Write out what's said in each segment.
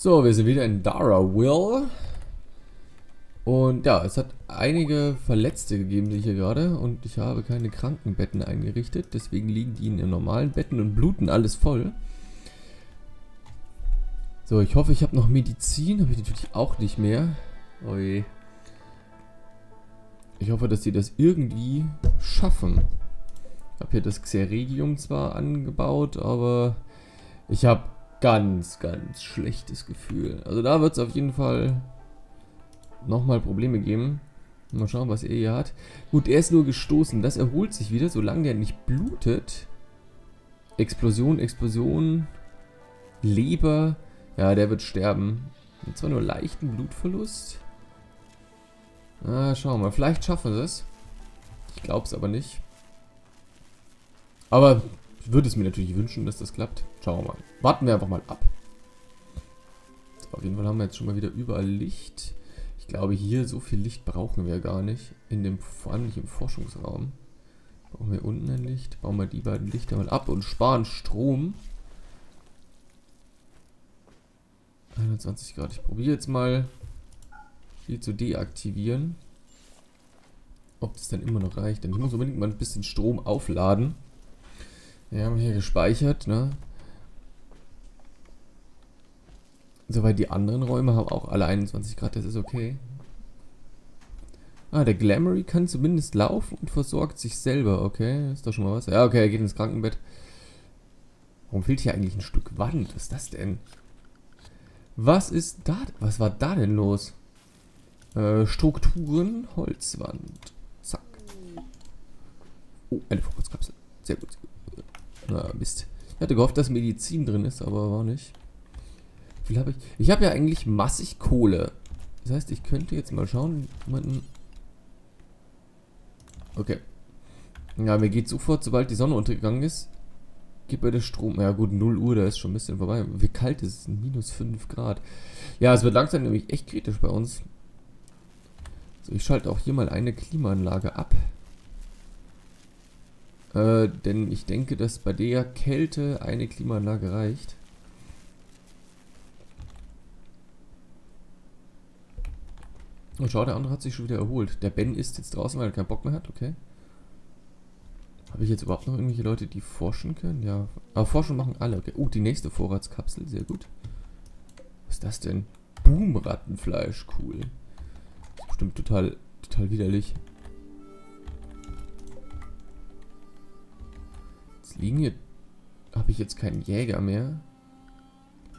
So, wir sind wieder in Dara Will. Und ja, es hat einige Verletzte gegeben, sehe ich hier gerade. Und ich habe keine Krankenbetten eingerichtet. Deswegen liegen die in den normalen Betten und bluten alles voll. So, ich hoffe, ich habe noch Medizin. Habe ich natürlich auch nicht mehr. Oje. Ich hoffe, dass sie das irgendwie schaffen. Ich habe hier das Xeregium zwar angebaut, aber ich habe ganz, ganz schlechtes Gefühl. Also da wird es auf jeden Fall nochmal Probleme geben. Mal schauen, was er hier hat. Gut, er ist nur gestoßen. Das erholt sich wieder, solange der nicht blutet. Explosion, Explosion. Leber. Ja, der wird sterben. Und zwar nur leichten Blutverlust. Ah, schauen wir mal. Vielleicht schaffen wir es. Ich glaube es aber nicht. Aber würde es mir natürlich wünschen, dass das klappt. Schauen wir mal. Warten wir einfach mal ab. So, auf jeden Fall haben wir jetzt schon mal wieder überall Licht. Ich glaube, hier so viel Licht brauchen wir gar nicht. In dem, vor allem nicht im Forschungsraum. Brauchen wir unten ein Licht. Bauen wir die beiden Lichter mal ab und sparen Strom. 21 Grad. Ich probiere jetzt mal hier zu deaktivieren. Ob das dann immer noch reicht. Denn ich muss unbedingt mal ein bisschen Strom aufladen. Wir haben hier gespeichert, ne? Soweit die anderen Räume haben auch alle 21 Grad, das ist okay. Ah, der Glamory kann zumindest laufen und versorgt sich selber, okay. Ist doch schon mal was. Ja, okay, er geht ins Krankenbett. Warum fehlt hier eigentlich ein Stück Wand? Was ist das denn? Was ist da? Was war da denn los? Äh, Strukturen, Holzwand. Zack. Oh, eine Fokuskapsel. Sehr gut, sehr gut. Na, Mist. Ich hatte gehofft, dass Medizin drin ist, aber war nicht. Wie viel habe ich? Ich habe ja eigentlich massig Kohle. Das heißt, ich könnte jetzt mal schauen, jemanden... Okay. Ja, mir geht sofort, sobald die Sonne untergegangen ist, geht bei der Strom... Ja gut, 0 Uhr, da ist schon ein bisschen vorbei. Wie kalt ist es? Minus 5 Grad. Ja, es wird langsam nämlich echt kritisch bei uns. So, ich schalte auch hier mal eine Klimaanlage ab. Äh, denn ich denke, dass bei der Kälte eine Klimaanlage reicht. Und schau, der andere hat sich schon wieder erholt. Der Ben ist jetzt draußen, weil er keinen Bock mehr hat, okay. Habe ich jetzt überhaupt noch irgendwelche Leute, die forschen können? Ja. Aber forschen machen alle, okay. Oh, die nächste Vorratskapsel, sehr gut. Was ist das denn? Boomrattenfleisch, cool. Das ist bestimmt total, total widerlich. Liegen hier... Habe ich jetzt keinen Jäger mehr?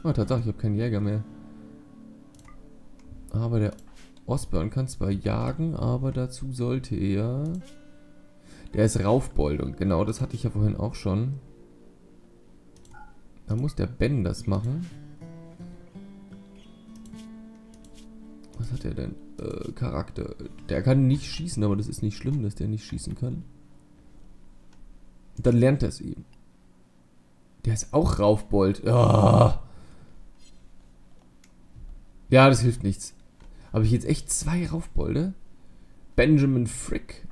Oh, Tatsache, ich habe keinen Jäger mehr. Aber der Osborn kann zwar jagen, aber dazu sollte er... Der ist Raufbold und genau das hatte ich ja vorhin auch schon. Da muss der Ben das machen. Was hat er denn? Äh, Charakter. Der kann nicht schießen, aber das ist nicht schlimm, dass der nicht schießen kann. Und dann lernt er es eben. Der ist auch Raufbold. Oh. Ja, das hilft nichts. Habe ich jetzt echt zwei Raufbolde? Benjamin Frick.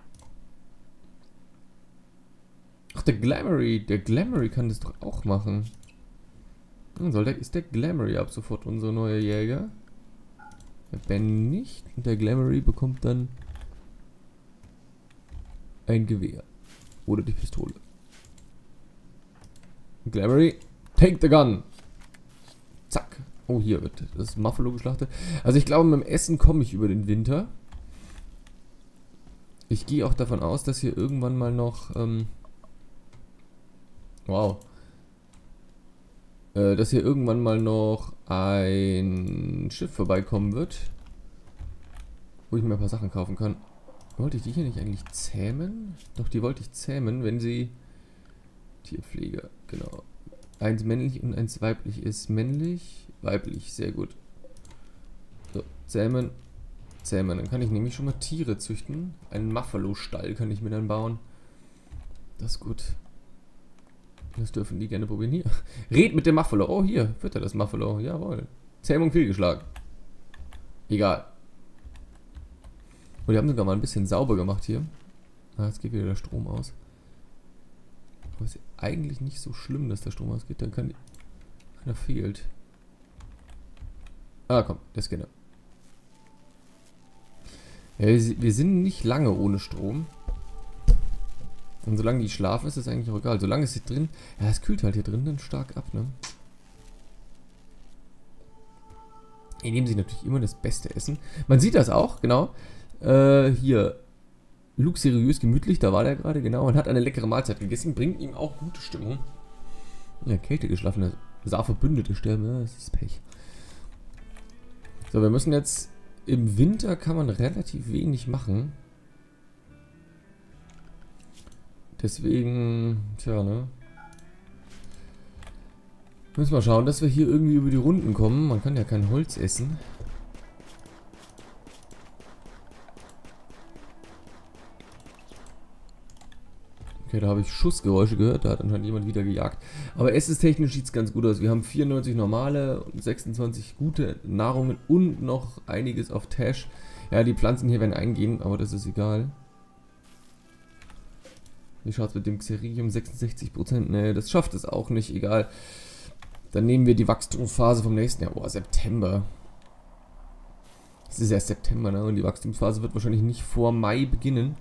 Ach, der Glamory. Der Glamory kann das doch auch machen. Soll der, ist der Glamory ab sofort unser neuer Jäger. Der Ben nicht. Und der Glamory bekommt dann ein Gewehr. Oder die Pistole. Glamory, take the gun. Zack. Oh, hier wird das Muffalo geschlachtet. Also ich glaube, mit dem Essen komme ich über den Winter. Ich gehe auch davon aus, dass hier irgendwann mal noch... Ähm, wow. Äh, dass hier irgendwann mal noch ein Schiff vorbeikommen wird. Wo ich mir ein paar Sachen kaufen kann. Wollte ich die hier nicht eigentlich zähmen? Doch, die wollte ich zähmen, wenn sie... Tierpfleger, genau. Eins männlich und eins weiblich ist männlich. Weiblich, sehr gut. So, zähmen. Zähmen. Dann kann ich nämlich schon mal Tiere züchten. Einen Muffalo-Stall kann ich mir dann bauen. Das ist gut. Das dürfen die gerne probieren. Hier. Red mit dem Muffalo. Oh, hier. Fütter das Muffalo. Jawohl. Zähmung fehlgeschlagen. Egal. Und oh, die haben sogar mal ein bisschen sauber gemacht hier. Ah, jetzt geht wieder der Strom aus. Eigentlich nicht so schlimm, dass der Strom ausgeht. Dann kann einer fehlt. Ah, komm, der Skinner. Ja, wir sind nicht lange ohne Strom. Und solange die schlafen, ist es eigentlich auch egal. Solange es hier drin... Ja, es kühlt halt hier drin dann stark ab, ne? Hier nehmen sie natürlich immer das beste Essen. Man sieht das auch, genau. Äh, hier. Luxuriös gemütlich, da war der gerade, genau. Und hat eine leckere Mahlzeit gegessen. Bringt ihm auch gute Stimmung. Ja, Kälte geschlafen. Sah Verbündete sterben. Das ist Pech. So, wir müssen jetzt... Im Winter kann man relativ wenig machen. Deswegen, tja, ne? Müssen wir schauen, dass wir hier irgendwie über die Runden kommen. Man kann ja kein Holz essen. Okay, da habe ich Schussgeräusche gehört. Da hat anscheinend jemand wieder gejagt. Aber essenstechnisch sieht es ganz gut aus. Wir haben 94 normale und 26 gute Nahrungen und noch einiges auf Tash. Ja, die Pflanzen hier werden eingehen, aber das ist egal. Wie schaut es mit dem Xerium? 66%? Ne, das schafft es auch nicht, egal. Dann nehmen wir die Wachstumsphase vom nächsten Jahr. Boah, September. Es ist erst September, ne? Und die Wachstumsphase wird wahrscheinlich nicht vor Mai beginnen.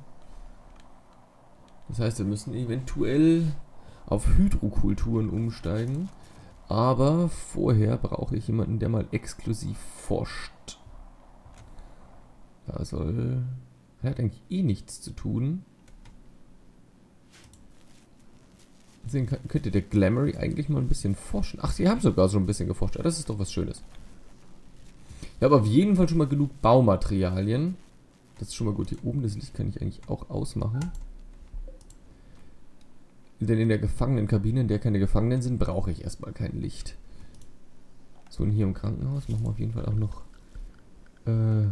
Das heißt, wir müssen eventuell auf Hydrokulturen umsteigen. Aber vorher brauche ich jemanden, der mal exklusiv forscht. Da soll... Er hat eigentlich eh nichts zu tun. Deswegen könnte der Glamory eigentlich mal ein bisschen forschen. Ach, sie haben sogar so ein bisschen geforscht. Ja, das ist doch was Schönes. Ich habe auf jeden Fall schon mal genug Baumaterialien. Das ist schon mal gut. Hier oben das Licht kann ich eigentlich auch ausmachen. Denn in der Gefangenenkabine, in der keine Gefangenen sind, brauche ich erstmal kein Licht. So, und hier im Krankenhaus machen wir auf jeden Fall auch noch äh,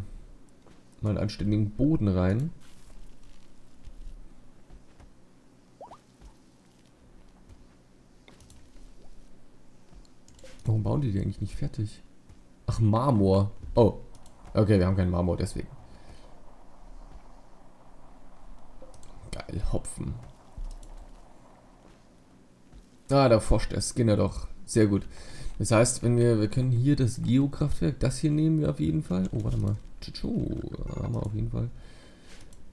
mal einen anständigen Boden rein. Warum bauen die die eigentlich nicht fertig? Ach, Marmor. Oh. Okay, wir haben keinen Marmor, deswegen. Geil, Hopfen. Ah, da forscht der Skinner doch. Sehr gut. Das heißt, wenn wir, wir können hier das Geokraftwerk, das hier nehmen wir auf jeden Fall. Oh, warte mal. Tschu, haben wir auf jeden Fall.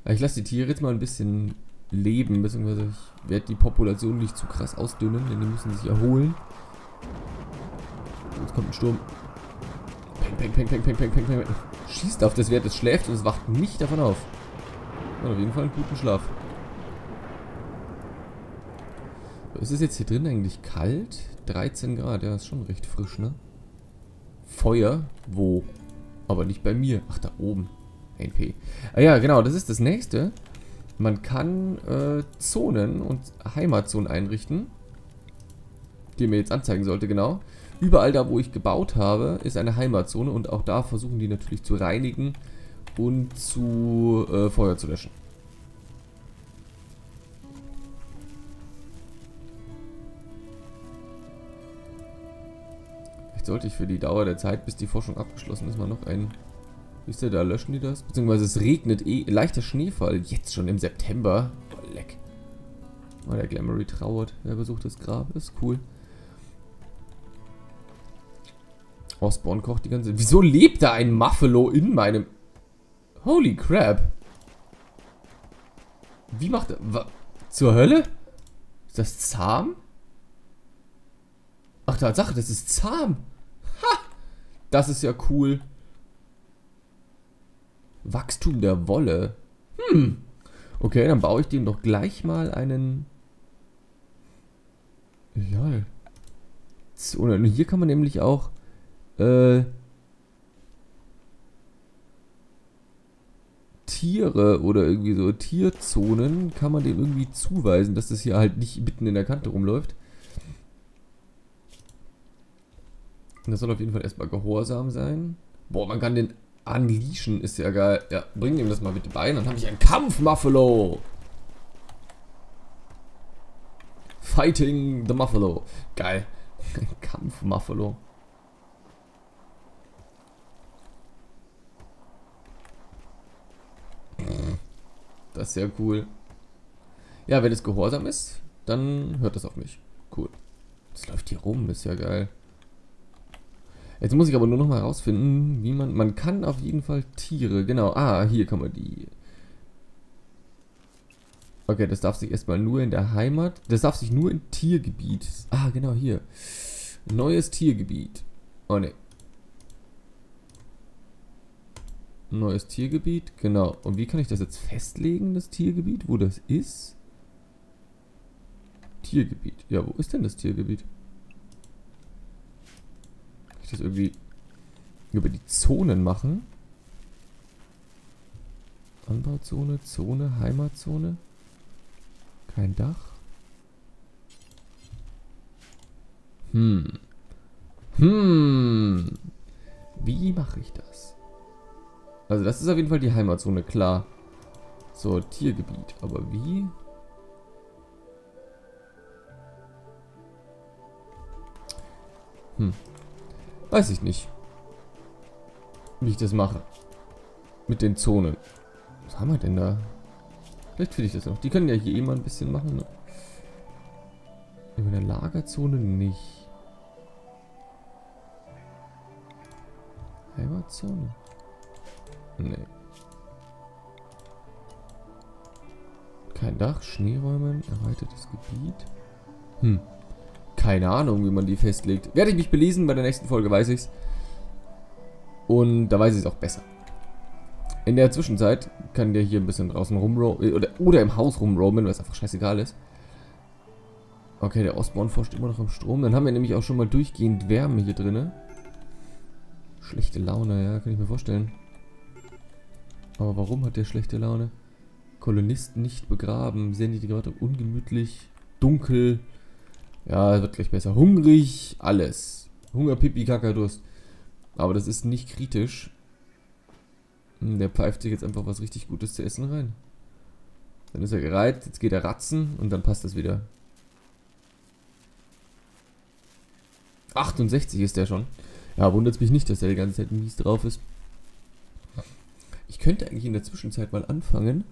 Ich lasse die Tiere jetzt mal ein bisschen leben, beziehungsweise ich werde die Population nicht zu krass ausdünnen, denn die müssen sich erholen. Jetzt kommt ein Sturm. Peng, peng, peng, peng, peng, peng, peng, peng. Schießt auf das Wert, es schläft und es wacht nicht davon auf. Hat auf jeden Fall einen guten Schlaf. Ist es jetzt hier drin eigentlich kalt? 13 Grad, ja, ist schon recht frisch, ne? Feuer? Wo? Aber nicht bei mir. Ach, da oben. NP. Ah ja, genau, das ist das nächste. Man kann äh, Zonen und Heimatzonen einrichten. Die mir jetzt anzeigen sollte, genau. Überall da, wo ich gebaut habe, ist eine Heimatzone und auch da versuchen die natürlich zu reinigen und zu äh, Feuer zu löschen. Vielleicht sollte ich für die Dauer der Zeit, bis die Forschung abgeschlossen ist, mal noch einen... Wisst ihr, da löschen die das? Beziehungsweise es regnet eh, leichter Schneefall, jetzt schon im September. Oh, leck. Oh, der Glamory trauert. Wer besucht das Grab? Ist cool. Osborne kocht die ganze... Wieso lebt da ein Muffalo in meinem... Holy crap. Wie macht er... Was? Zur Hölle? Ist das zahm? Ach, Tatsache, das ist zahm. Das ist ja cool. Wachstum der Wolle. Hm. Okay, dann baue ich dem doch gleich mal einen... Lol. So, und hier kann man nämlich auch äh, Tiere oder irgendwie so Tierzonen kann man dem irgendwie zuweisen, dass das hier halt nicht mitten in der Kante rumläuft. Das soll auf jeden Fall erstmal gehorsam sein. Boah, man kann den unleashen, ist ja geil. Ja, bring ihm das mal bitte bei, dann habe ich einen Kampf-Muffalo. Fighting the Muffalo. Geil. Kampf-Muffalo. Das ist sehr cool. Ja, wenn es gehorsam ist, dann hört das auf mich. Cool. Das läuft hier rum, ist ja geil. Jetzt muss ich aber nur noch mal rausfinden, wie man... Man kann auf jeden Fall Tiere... Genau, ah, hier kann man die... Okay, das darf sich erstmal nur in der Heimat... Das darf sich nur im Tiergebiet... Ah, genau, hier. Neues Tiergebiet. Oh, ne. Neues Tiergebiet, genau. Und wie kann ich das jetzt festlegen, das Tiergebiet, wo das ist? Tiergebiet. Ja, wo ist denn das Tiergebiet? Das irgendwie über die Zonen machen? Anbauzone, Zone, Heimatzone. Kein Dach. Hm. Hm. Wie mache ich das? Also das ist auf jeden Fall die Heimatzone, klar. So, Tiergebiet. Aber wie? Hm. Weiß ich nicht. Wie ich das mache. Mit den Zonen. Was haben wir denn da? Vielleicht finde ich das noch. Die können ja hier immer ein bisschen machen. Ne? In der Lagerzone nicht. Heimatzone? Nee. Kein Dach, Schneeräumen, erweitertes Gebiet. Hm. Keine Ahnung, wie man die festlegt. Werde ich mich belesen, bei der nächsten Folge weiß ich's. Und da weiß ich es auch besser. In der Zwischenzeit kann der hier ein bisschen draußen rumroamen, oder, oder im Haus rumroamen, es einfach scheißegal ist. Okay, der Ostborn forscht immer noch am Strom. Dann haben wir nämlich auch schon mal durchgehend Wärme hier drinne. Schlechte Laune, ja, kann ich mir vorstellen. Aber warum hat der schlechte Laune? Kolonisten nicht begraben, sehr niedrige Wartung, ungemütlich, dunkel. Ja, wird gleich besser. Hungrig, alles. Hunger, Pipi, Kakadurst. Aber das ist nicht kritisch. Hm, der pfeift sich jetzt einfach was richtig Gutes zu essen rein. Dann ist er gereizt, jetzt geht er ratzen und dann passt das wieder. 68 ist der schon. Ja, wundert mich nicht, dass er die ganze Zeit mies drauf ist. Ich könnte eigentlich in der Zwischenzeit mal anfangen,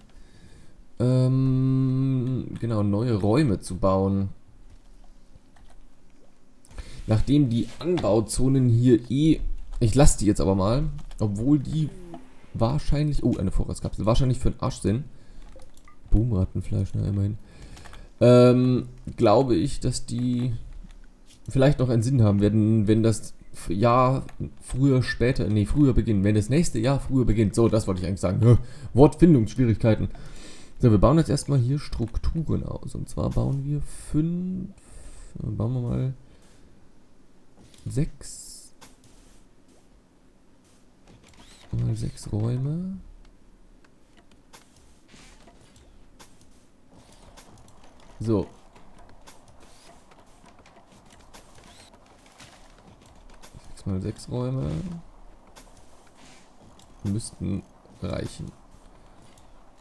ähm, genau, neue Räume zu bauen. Nachdem die Anbauzonen hier eh... Ich lasse die jetzt aber mal, obwohl die wahrscheinlich... Oh, eine Vorratskapsel. Wahrscheinlich für den Arsch sind. Boomrattenfleisch, na immerhin. Ähm, glaube ich, dass die vielleicht noch einen Sinn haben werden, wenn das Jahr früher, später, nee, früher beginnen. Wenn das nächste Jahr früher beginnt. So, das wollte ich eigentlich sagen. Wortfindungsschwierigkeiten. So, wir bauen jetzt erstmal hier Strukturen aus. Und zwar bauen wir fünf, bauen wir mal sechs, mal sechs Räume. So, 6 mal 6 Räume müssten reichen.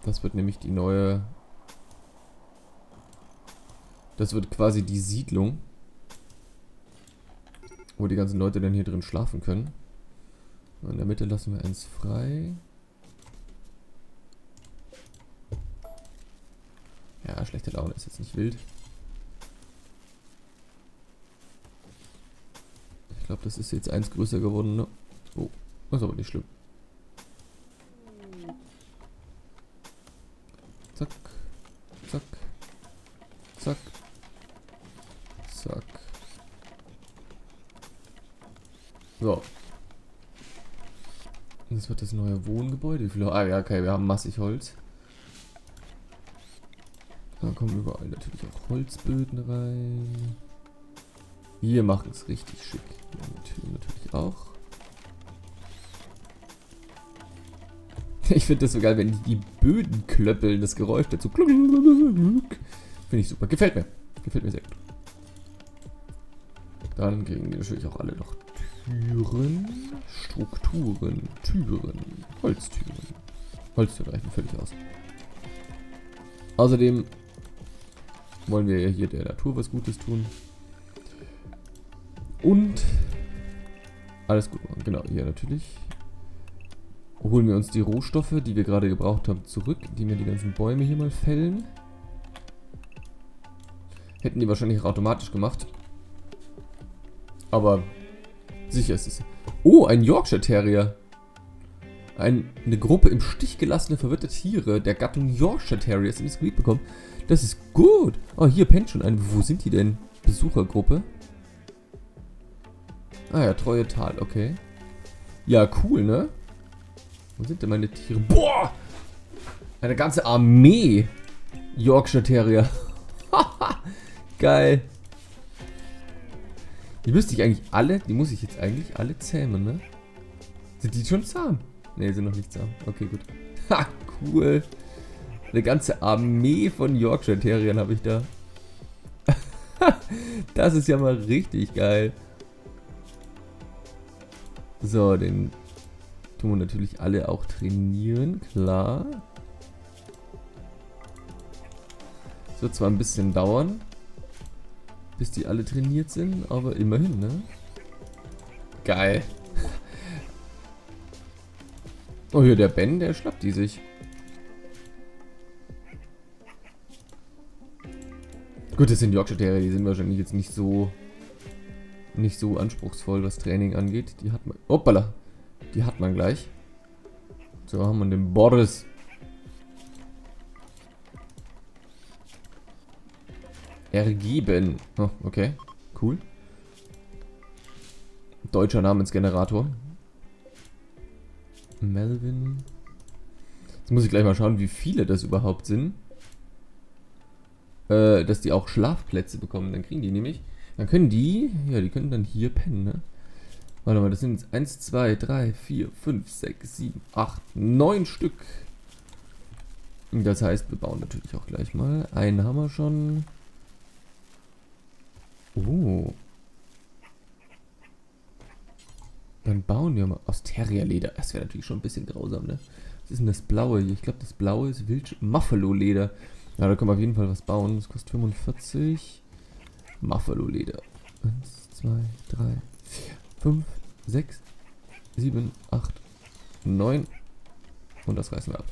Das wird nämlich die neue... Das wird quasi die Siedlung. Wo die ganzen Leute dann hier drin schlafen können. In der Mitte lassen wir eins frei. Ja, schlechte Laune ist jetzt nicht wild. glaube, das ist jetzt eins größer geworden, ne? Oh, das ist aber nicht schlimm. Zack. So. Das wird das neue Wohngebäude. Ah ja, okay, wir haben massig Holz. Da kommen überall natürlich auch Holzböden rein. Wir machen es richtig schick. Die Tür natürlich auch. Ich finde das so geil, wenn die Böden klöppeln, das Geräusch dazu. Finde ich super. Gefällt mir. Gefällt mir sehr gut. Dann kriegen wir natürlich auch alle noch Türen, Strukturen, Türen, Holztüren. Holztüren reichen völlig aus. Außerdem wollen wir hier der Natur was Gutes tun. Und alles gut machen. Genau, hier natürlich. Holen wir uns die Rohstoffe, die wir gerade gebraucht haben, zurück, indem wir die ganzen Bäume hier mal fällen. Hätten die wahrscheinlich auch automatisch gemacht. Aber Sicher ist es. Oh, ein Yorkshire Terrier. Ein, eine Gruppe im Stich gelassene verwirrte Tiere der Gattung Yorkshire Terriers in das Gebiet bekommen. Das ist gut. Oh, hier pennt schon ein. Wo sind die denn? Besuchergruppe. Ah ja, treue Tal, okay. Ja, cool, ne? Wo sind denn meine Tiere? Boah! Eine ganze Armee Yorkshire Terrier. Geil. Die müsste ich eigentlich alle, die muss ich jetzt eigentlich alle zähmen, ne? Sind die schon zahm? Ne, sind noch nicht zahm. Okay, gut. Ha, cool. Eine ganze Armee von Yorkshire Terriern habe ich da. das ist ja mal richtig geil. So, den tun wir natürlich alle auch trainieren, klar. Das wird zwar ein bisschen dauern, bis die alle trainiert sind, aber immerhin, ne? Geil. Oh, hier der Ben, der schnappt die sich. Gut, das sind Yorkshire Terrier, die sind wahrscheinlich jetzt nicht so nicht so anspruchsvoll, was Training angeht. Die hat man. Hoppala! Die hat man gleich. So haben wir den Boris. Ergeben. Oh, okay. Cool. Deutscher Namensgenerator. Melvin. Jetzt muss ich gleich mal schauen, wie viele das überhaupt sind. Äh, dass die auch Schlafplätze bekommen. Dann kriegen die nämlich. Dann können die. Ja, die können dann hier pennen, ne? Warte mal, das sind 1, 2, 3, 4, 5, 6, 7, 8, 9 Stück. Das heißt, wir bauen natürlich auch gleich mal. Einen haben wir schon. Oh. Dann bauen wir mal aus Terrierleder. Das wäre natürlich schon ein bisschen grausam, ne? Was ist denn das Blaue hier? Ich glaube, das Blaue ist Wild Muffalo-Leder. Ja, da können wir auf jeden Fall was bauen. Das kostet 45. Muffalo-Leder. 1, 2, 3, 4, 5, 6, 7, 8, 9. Und das reißen wir ab.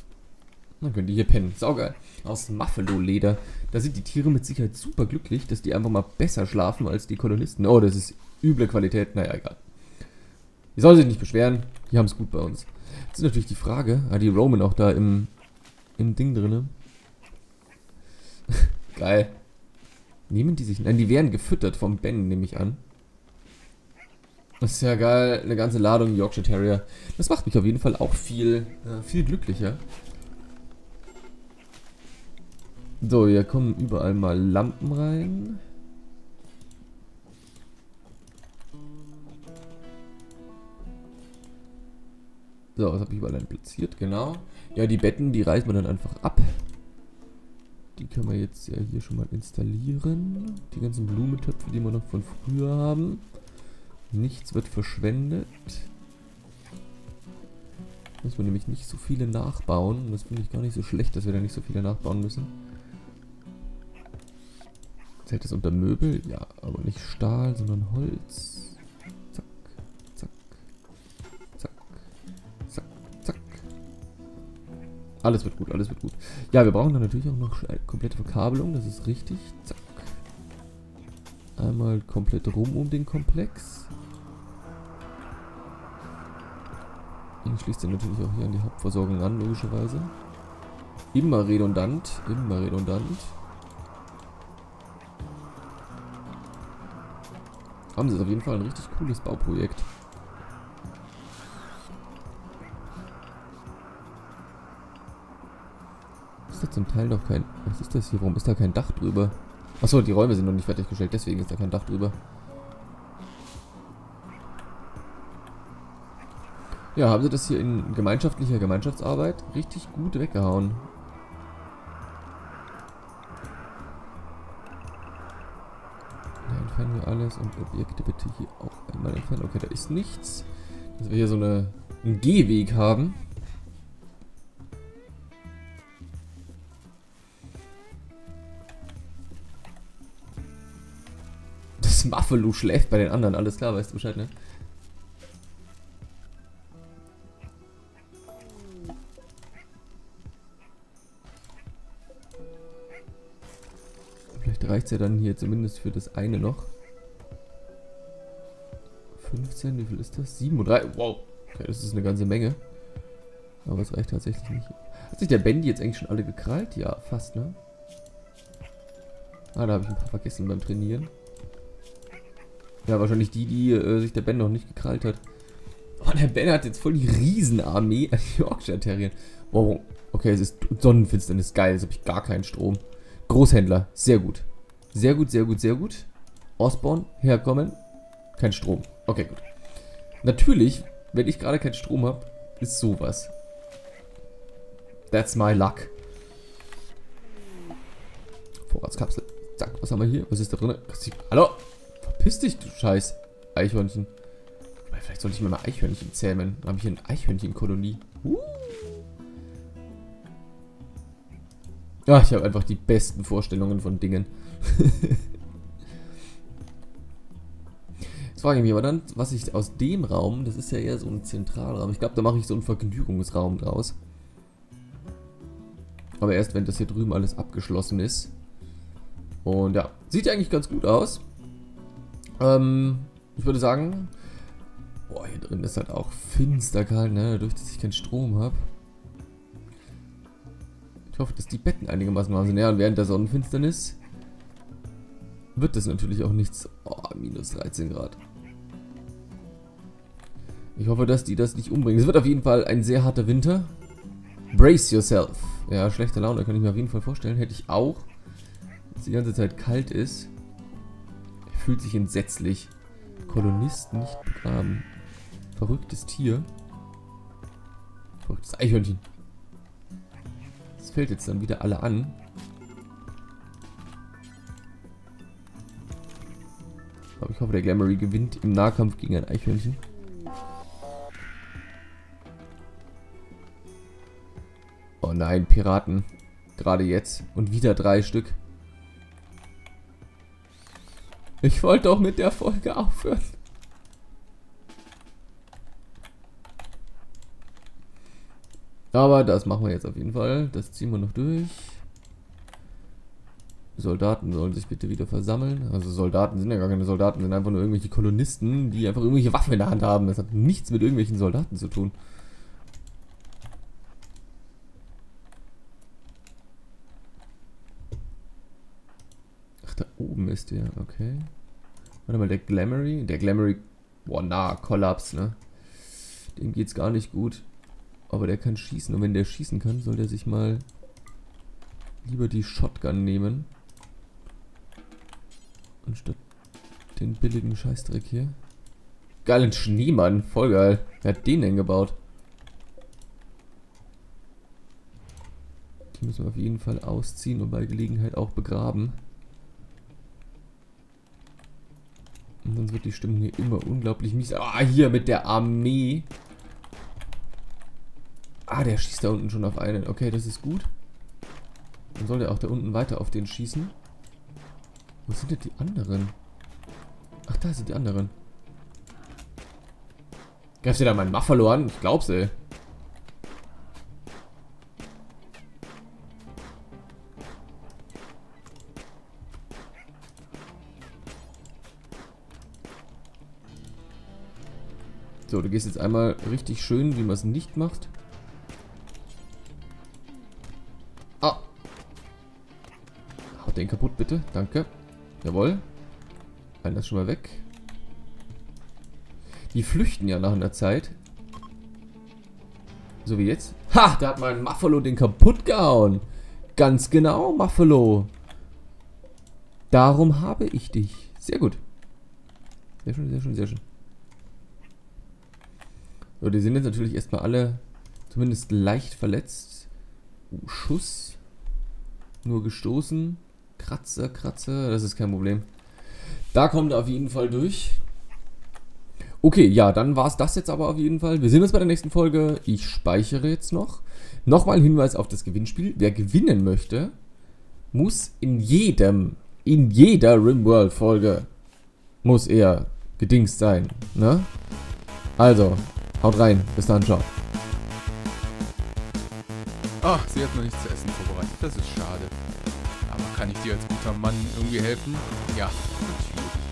Dann können die hier pennen. Saugeil. Aus Muffalo-Leder. Da sind die Tiere mit Sicherheit super glücklich, dass die einfach mal besser schlafen als die Kolonisten. Oh, das ist üble Qualität. Naja, egal. Die sollen sich nicht beschweren. Die haben es gut bei uns. Jetzt ist natürlich die Frage, ah, die Roman auch da im, im Ding drinne. Geil. Nehmen die sich... Nein, die werden gefüttert vom Ben, nehme ich an. Das ist ja geil. Eine ganze Ladung Yorkshire Terrier. Das macht mich auf jeden Fall auch viel, äh, viel glücklicher. So, hier kommen überall mal Lampen rein. So, was habe ich überall platziert? Genau. Ja, die Betten, die reißen wir dann einfach ab. Die können wir jetzt ja hier schon mal installieren. Die ganzen Blumentöpfe, die wir noch von früher haben. Nichts wird verschwendet. Müssen wir nämlich nicht so viele nachbauen. Das finde ich gar nicht so schlecht, dass wir da nicht so viele nachbauen müssen. Zählt das unter Möbel? Ja, aber nicht Stahl, sondern Holz. Zack, zack, zack, zack, zack. Alles wird gut, alles wird gut. Ja, wir brauchen dann natürlich auch noch komplette Verkabelung, das ist richtig. Zack. Einmal komplett rum um den Komplex. Den schließt er natürlich auch hier an die Hauptversorgung an, logischerweise. Immer redundant, immer redundant. Haben sie ist auf jeden Fall ein richtig cooles Bauprojekt. Ist da zum Teil noch kein... Was ist das hier? Warum ist da kein Dach drüber? Achso, die Räume sind noch nicht fertiggestellt, deswegen ist da kein Dach drüber. Ja, haben sie das hier in gemeinschaftlicher Gemeinschaftsarbeit richtig gut weggehauen. Alles und Objekte bitte hier auch einmal entfernen. Okay, da ist nichts. Dass wir hier so eine, einen Gehweg haben. Das Muffalo schläft bei den anderen, alles klar, weißt du Bescheid, ne? Vielleicht reicht es ja dann hier zumindest für das eine noch. 15, wie viel ist das? 7 und 3. Wow. Okay, das ist eine ganze Menge. Aber es reicht tatsächlich nicht. Hat sich der Bendy jetzt eigentlich schon alle gekrallt? Ja, fast, ne? Ah, da habe ich ein paar vergessen beim Trainieren. Ja, wahrscheinlich die, die äh, sich der Ben noch nicht gekrallt hat. Oh, der Ben hat jetzt voll die Riesenarmee an Yorkshire Terrier. Wow. Okay, es ist Sonnenfinsternis. Geil, jetzt habe ich gar keinen Strom. Großhändler. Sehr gut. Sehr gut, sehr gut, sehr gut. Osborne, herkommen. Kein Strom. Okay, gut. Natürlich, wenn ich gerade keinen Strom habe, ist sowas. That's my luck. Vorratskapsel. Zack, was haben wir hier? Was ist da drin? Hallo? Verpiss dich, du scheiß Eichhörnchen. Vielleicht sollte ich mir mal Eichhörnchen zähmen. Dann habe ich hier eine Eichhörnchenkolonie. Uh. Ich habe einfach die besten Vorstellungen von Dingen. Jetzt frage ich mich aber dann, was ich aus dem Raum, das ist ja eher so ein Zentralraum, ich glaube, da mache ich so einen Vergnügungsraum draus. Aber erst, wenn das hier drüben alles abgeschlossen ist. Und ja, sieht ja eigentlich ganz gut aus. Ähm, ich würde sagen, boah, hier drin ist halt auch finster kalt, ne, dadurch, dass ich keinen Strom habe. Ich hoffe, dass die Betten einigermaßen warm sind. Ja, und während der Sonnenfinsternis wird das natürlich auch nichts. Oh, minus 13 Grad. Ich hoffe, dass die das nicht umbringen. Es wird auf jeden Fall ein sehr harter Winter. Brace yourself. Ja, schlechte Laune kann ich mir auf jeden Fall vorstellen. Hätte ich auch. Dass die ganze Zeit kalt ist. Fühlt sich entsetzlich. Kolonisten nicht begraben. Verrücktes Tier. Verrücktes Eichhörnchen. Das fällt jetzt dann wieder alle an. Aber ich hoffe, der Glamory gewinnt im Nahkampf gegen ein Eichhörnchen. Nein, Piraten. Gerade jetzt. Und wieder drei Stück. Ich wollte doch mit der Folge aufhören. Aber das machen wir jetzt auf jeden Fall. Das ziehen wir noch durch. Soldaten sollen sich bitte wieder versammeln. Also Soldaten sind ja gar keine Soldaten, sind einfach nur irgendwelche Kolonisten, die einfach irgendwelche Waffen in der Hand haben. Das hat nichts mit irgendwelchen Soldaten zu tun. da oben ist der, okay. Warte mal, der Glamory, der Glamory, boah, na, Kollaps, ne? Dem geht's gar nicht gut. Aber der kann schießen und wenn der schießen kann, soll der sich mal lieber die Shotgun nehmen. Anstatt den billigen Scheißdreck hier. Geilen Schneemann, voll geil. Wer hat den denn gebaut? Die müssen wir auf jeden Fall ausziehen und bei Gelegenheit auch begraben. Und sonst wird die Stimmung hier immer unglaublich mies. Ah, hier mit der Armee. Ah, der schießt da unten schon auf einen. Okay, das ist gut. Dann soll der auch da unten weiter auf den schießen. Wo sind denn die anderen? Ach, da sind die anderen. Greifst du da meinen Muffalo an? Ich glaub's, ey. So, du gehst jetzt einmal richtig schön, wie man es nicht macht. Ah. Haut den kaputt, bitte. Danke. Jawohl. Einer ist schon mal weg. Die flüchten ja nach einer Zeit. So wie jetzt. Ha! Da hat mein Muffalo den kaputt gehauen. Ganz genau, Muffalo. Darum habe ich dich. Sehr gut. Sehr schön, sehr schön, sehr schön. So, die sind jetzt natürlich erstmal alle zumindest leicht verletzt. Schuss. Nur gestoßen. Kratzer, Kratzer. Das ist kein Problem. Da kommt er auf jeden Fall durch. Okay, ja, dann war es das jetzt aber auf jeden Fall. Wir sehen uns bei der nächsten Folge. Ich speichere jetzt noch. Nochmal ein Hinweis auf das Gewinnspiel. Wer gewinnen möchte, muss in jedem, in jeder Rimworld-Folge, muss er gedingst sein. Ne? Also, Haut rein. Bis dann. Ciao. Ach, sie hat noch nichts zu essen vorbereitet. Das ist schade. Aber kann ich dir als guter Mann irgendwie helfen? Ja, natürlich.